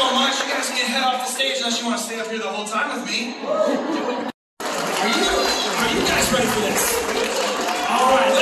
so much. You guys can head off the stage unless you want to stay up here the whole time with me. Are you? Are you guys ready for this? All right,